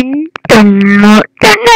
ding, ding, ding.